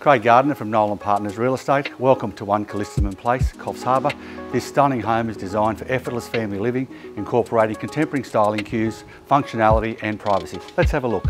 Craig Gardner from Nolan Partners Real Estate. Welcome to 1 Callistemon Place, Coffs Harbour. This stunning home is designed for effortless family living, incorporating contemporary styling cues, functionality and privacy. Let's have a look.